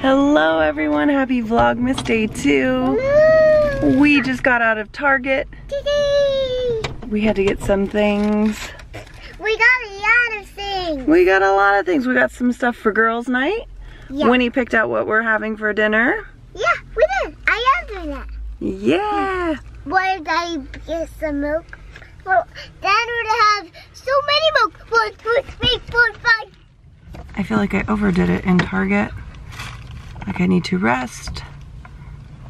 Hello everyone, happy Vlogmas day two. We just got out of Target. We had to get some things. We got a lot of things. We got a lot of things. We got some stuff for girls night. Yeah. Winnie picked out what we're having for dinner. Yeah, we did. I am doing that. Yeah. Why did I get some milk? Well, then we're have so many milk. One, two, three, four, five. I feel like I overdid it in Target. Like I need to rest.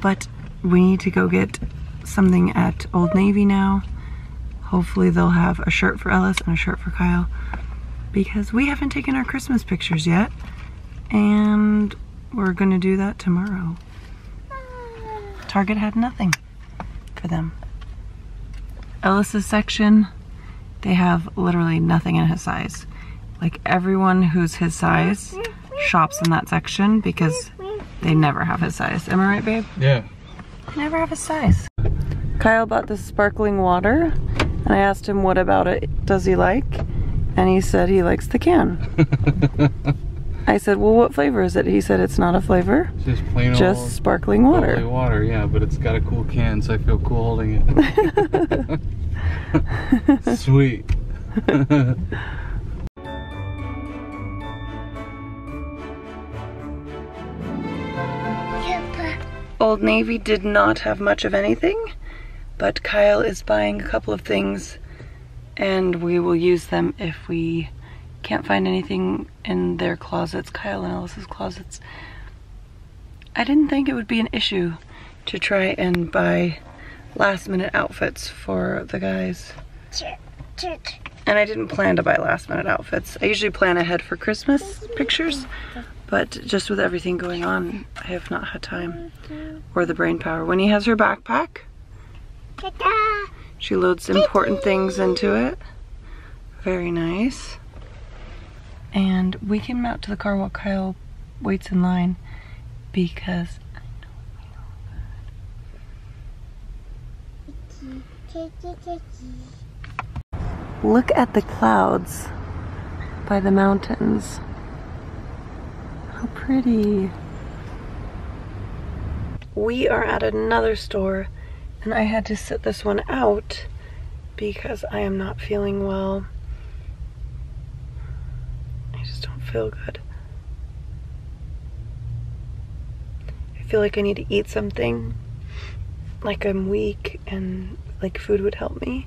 But we need to go get something at Old Navy now. Hopefully they'll have a shirt for Ellis and a shirt for Kyle. Because we haven't taken our Christmas pictures yet. And we're gonna do that tomorrow. Target had nothing for them. Ellis's section, they have literally nothing in his size. Like everyone who's his size shops in that section because they never have his size. Am I right, babe? Yeah. Never have his size. Kyle bought this sparkling water and I asked him what about it does he like? And he said he likes the can. I said, well, what flavor is it? He said it's not a flavor, Just plain just old sparkling water. water, yeah, but it's got a cool can, so I feel cool holding it. Sweet. Old Navy did not have much of anything, but Kyle is buying a couple of things and we will use them if we can't find anything in their closets, Kyle and Ellis's closets. I didn't think it would be an issue to try and buy last minute outfits for the guys. And I didn't plan to buy last minute outfits. I usually plan ahead for Christmas pictures, but just with everything going on, I have not had time or the brain power. Winnie has her backpack, she loads important things into it. Very nice. And we came out to the car while Kyle waits in line because look at the clouds by the mountains. How pretty. We are at another store and I had to sit this one out because I am not feeling well. I just don't feel good. I feel like I need to eat something. Like I'm weak and like food would help me.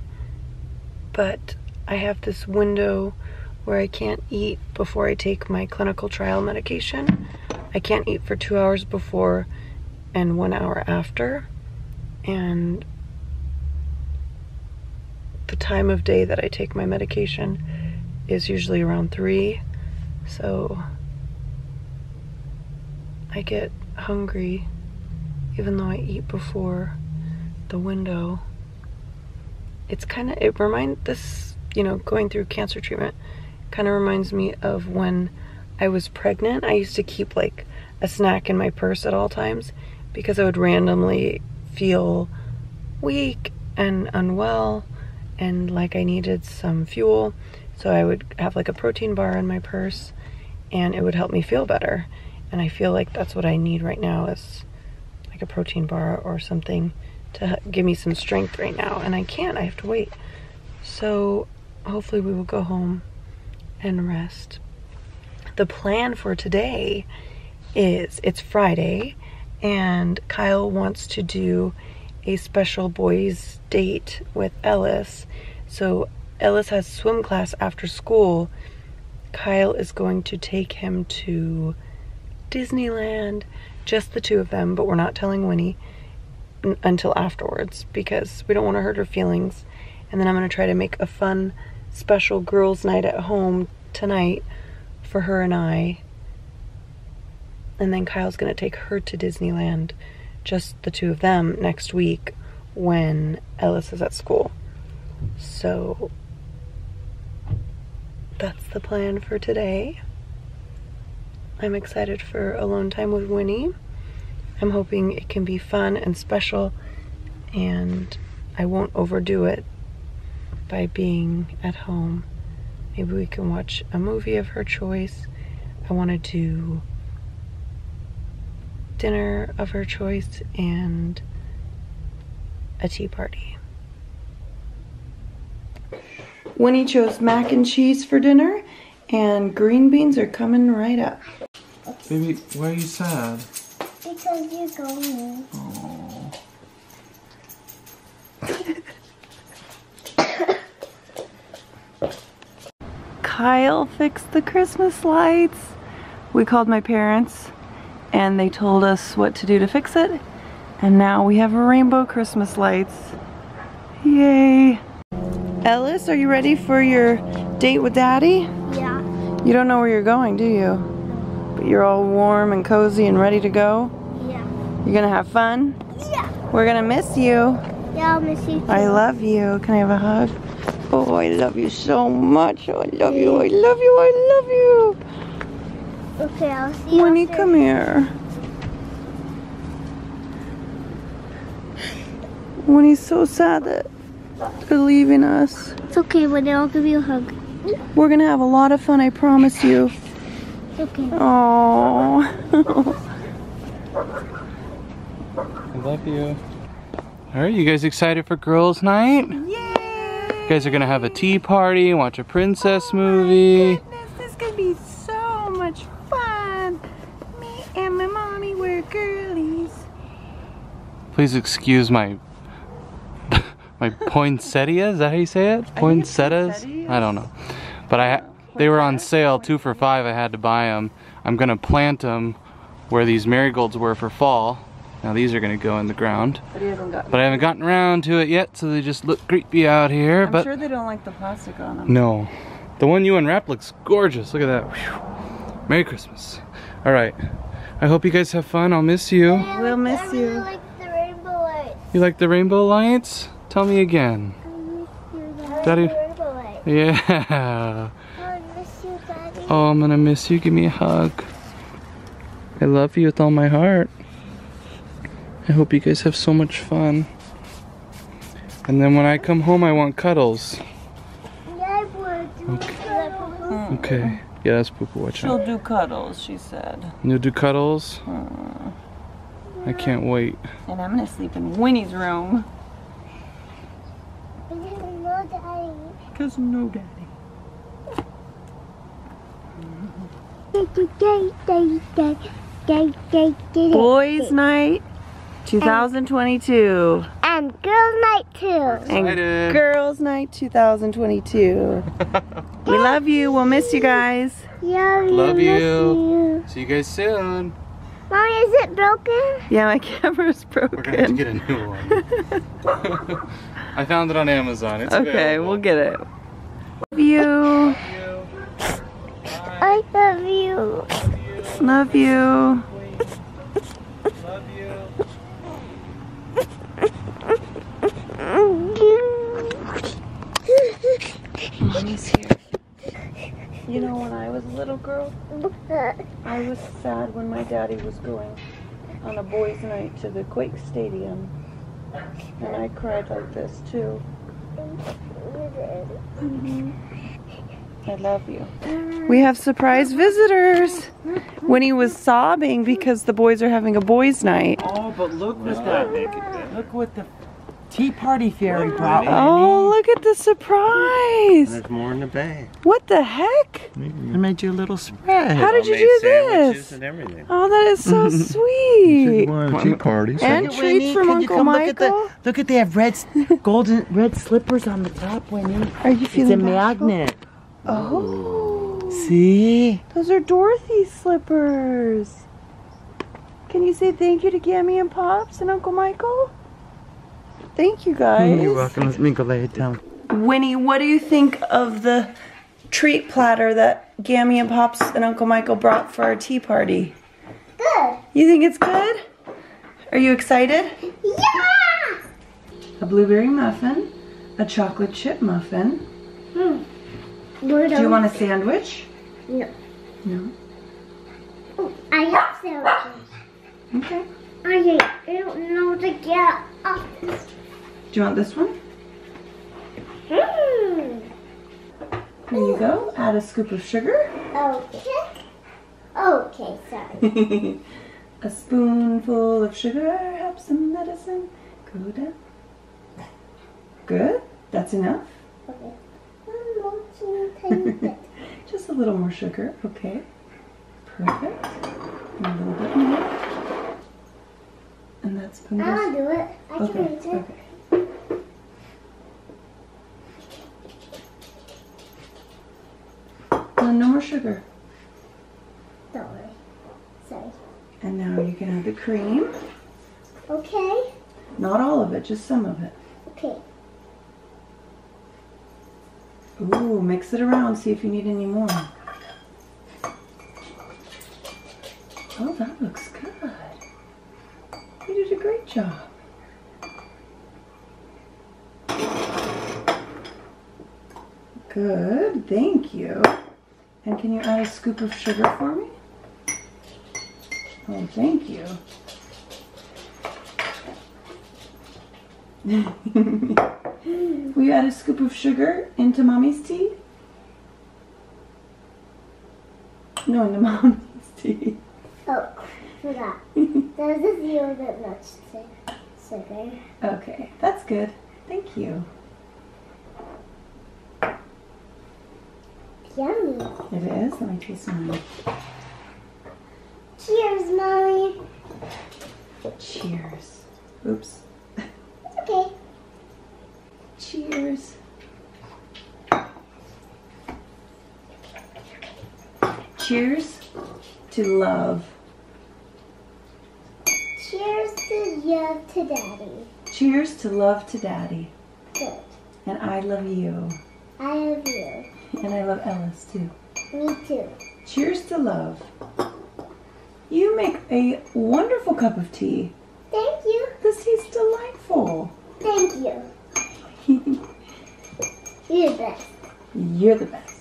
But I have this window where I can't eat before I take my clinical trial medication. I can't eat for two hours before and one hour after. And the time of day that I take my medication is usually around three. So I get hungry even though I eat before the window. It's kind of, it remind this, you know, going through cancer treatment kind of reminds me of when I was pregnant. I used to keep like a snack in my purse at all times because I would randomly feel weak and unwell and like I needed some fuel. So I would have like a protein bar in my purse and it would help me feel better. And I feel like that's what I need right now is like a protein bar or something to give me some strength right now. And I can't, I have to wait. So hopefully we will go home and rest. The plan for today is it's Friday and Kyle wants to do a special boys date with Ellis. So Ellis has swim class after school. Kyle is going to take him to Disneyland, just the two of them, but we're not telling Winnie until afterwards because we don't want to hurt her feelings. And then I'm going to try to make a fun special girls' night at home tonight for her and I. And then Kyle's going to take her to Disneyland, just the two of them, next week when Ellis is at school. So that's the plan for today. I'm excited for alone time with Winnie. I'm hoping it can be fun and special and I won't overdo it by being at home. Maybe we can watch a movie of her choice. I want to do dinner of her choice and a tea party. Winnie chose mac and cheese for dinner, and green beans are coming right up. Baby, why are you sad? Because you're going. Kyle fixed the Christmas lights. We called my parents and they told us what to do to fix it. And now we have rainbow Christmas lights. Yay. Ellis, are you ready for your date with daddy? Yeah. You don't know where you're going, do you? But you're all warm and cozy and ready to go. Yeah. You're gonna have fun. Yeah. We're gonna miss you. Yeah, I'll miss you too. I love you. Can I have a hug? Oh, I love you so much. Oh, I love you. I love you. I love you. Okay, I'll see you. Winnie, after. come here. Winnie's so sad that they're leaving us. It's okay, Winnie. I'll give you a hug. We're gonna have a lot of fun, I promise you. It's okay. Oh. I love you. All right, you guys excited for girls' night? Guys are gonna have a tea party, watch a princess movie. Oh goodness, this is gonna be so much fun. Me and my mommy were girlies. Please excuse my my poinsettia. Is that how you say it? Poinsettias. I don't know, but I they were on sale two for five. I had to buy them. I'm gonna plant them where these marigolds were for fall. Now these are gonna go in the ground, But he hasn't gotten but I haven't gotten around to it yet, so they just look creepy out here. I'm but sure they don't like the plastic on them. no, the one you unwrapped looks gorgeous. Look at that. Whew. Merry Christmas. All right. I hope you guys have fun. I'll miss you. We'll miss I really you. like the rainbow lights. You like the rainbow lights? Tell me again. I miss you, Daddy. Daddy- The rainbow lights. Yeah. Oh, I miss you, Daddy. Oh, I'm gonna miss you. Give me a hug. I love you with all my heart. I hope you guys have so much fun. And then when I come home, I want cuddles. Yeah, I would. Okay. Okay. Yeah, that's poo poo. Watch She'll do cuddles, she said. You'll do cuddles? I can't wait. And I'm gonna sleep in Winnie's room. No, Daddy. Cause no daddy. Boys night 2022. And girls night too. And girls night 2022. we love you. We'll miss you guys. Yeah, we Love miss you. you. See you guys soon. Mommy, is it broken? Yeah, my camera's broken. We're gonna have to get a new one. I found it on Amazon. It's okay, available. we'll get it. Love you. I love you. Love you. Love you. Mommy's here. You know, when I was a little girl, I was sad when my daddy was going on a boys' night to the Quake Stadium. And I cried like this too. I love you. We have surprise visitors. Winnie was sobbing because the boys are having a boys' night. Oh, but look what that. Look what the tea party fairy brought. Oh, look at the surprise. There's more in the bag. What the heck? I made you a little spread. How did you do this? and everything. Oh, that is so sweet. tea parties. And Look treats Winnie. from Can Uncle Michael. Look at, the, look at they have red, golden, red slippers on the top, Winnie. Are you feeling It's a bashful? magnet. Oh, See? those are Dorothy slippers. Can you say thank you to Gammy and Pops and Uncle Michael? Thank you mm, guys. You're welcome. Let me go lay it down. Winnie, what do you think of the treat platter that Gammy and Pops and Uncle Michael brought for our tea party? Good. You think it's good? Are you excited? Yeah! A blueberry muffin, a chocolate chip muffin. Hmm. Do Do you want a sandwich? No. No. Oh, I have sandwiches. Okay. I, I don't know to get off this. Do you want this one? Hmm. Here you go. Add a scoop of sugar. Okay. Okay, sorry. A spoonful of sugar helps the medicine go down. Good. That's enough. Okay. One more teeny. Just a little more sugar. Okay. Perfect. And a little bit more. And that spoon goes. I'll do it. I can Okay. reach it. Okay. Uh, no more sugar. Don't worry. Sorry. And now you can add the cream. Okay. Not all of it, just some of it. Okay. Ooh, mix it around, see if you need any more. Oh, that looks good. You did a great job. Good, thank you. And can you add a scoop of sugar for me? Oh, thank you. Will you add a scoop of sugar into mommy's tea? No, into mommy's tea. Oh, forgot. There's a little bit much su- sugar. Okay, that's good. Thank you. Yummy. It is. Let me taste mine. Cheers, mommy. Cheers. Oops. Okay. Cheers. Cheers to love. Cheers to love to daddy. Cheers to love to daddy. Good. And I love you. I love you. And I love Ellis too. Me too. Cheers to love. You make a wonderful cup of tea. Thank you. This tea's delightful. Thank you. You're the best. You're the best.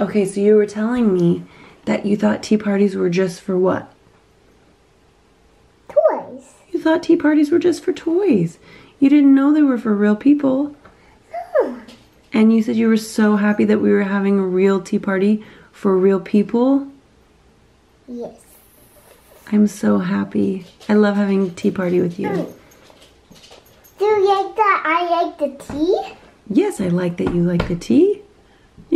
Okay, so you were telling me that you thought tea parties were just for what? Toys. You thought tea parties were just for toys. You didn't know they were for real people. Oh, And you said you were so happy that we were having a real tea party for real people. yes. I'm so happy. I love having a tea party with you. Hmm. Do you like that? I like the tea. Yes, I like that you like the tea.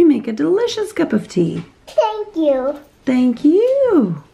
You make a delicious cup of tea. Thank you. Thank you.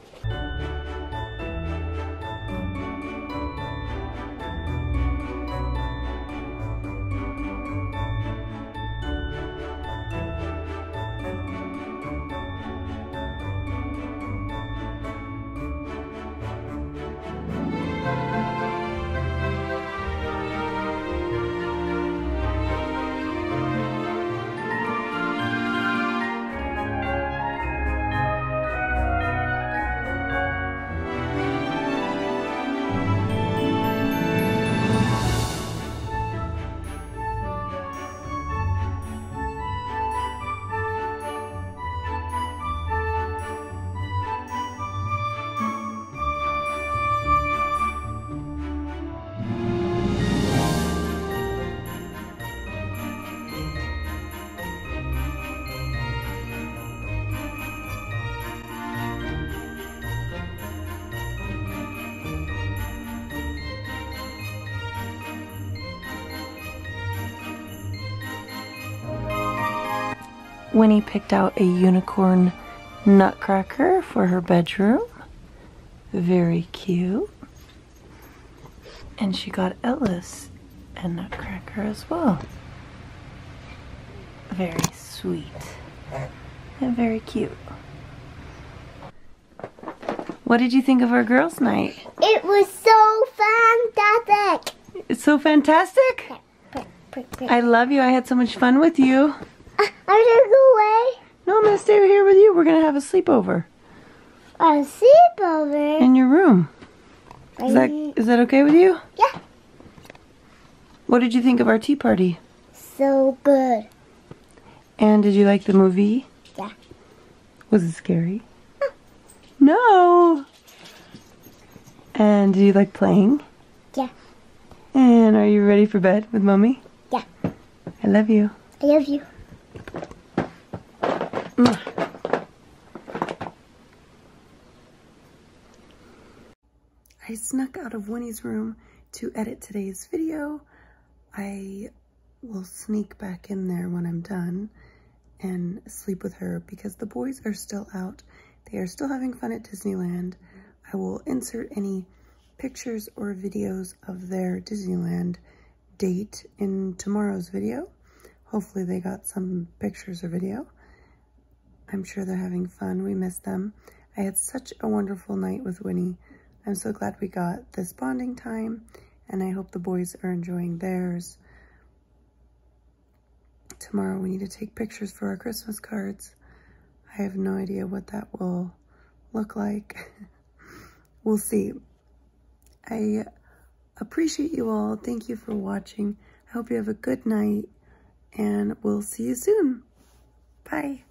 Winnie picked out a unicorn nutcracker for her bedroom. Very cute. And she got Ellis a nutcracker as well. Very sweet and very cute. What did you think of our girls' night? It was so fantastic. It's so fantastic. I love you. I had so much fun with you. I'm gonna go away. No, I'm gonna stay here with you. We're gonna have a sleepover A sleepover. in your room. Is that is that okay with you? Yeah. What did you think of our tea party? So good. And did you like the movie? Yeah. Was it scary? No. And did you like playing? Yeah. And are you ready for bed with mommy? Yeah. I love you. I love you. Mm. I snuck out of Winnie's room to edit today's video. I will sneak back in there when I'm done and sleep with her because the boys are still out. They are still having fun at Disneyland. I will insert any pictures or videos of their Disneyland date in tomorrow's video. Hopefully they got some pictures or video. I'm sure they're having fun. We miss them. I had such a wonderful night with Winnie. I'm so glad we got this bonding time, and I hope the boys are enjoying theirs. Tomorrow we need to take pictures for our Christmas cards. I have no idea what that will look like. we'll see. I appreciate you all. Thank you for watching. I hope you have a good night, and we'll see you soon. Bye.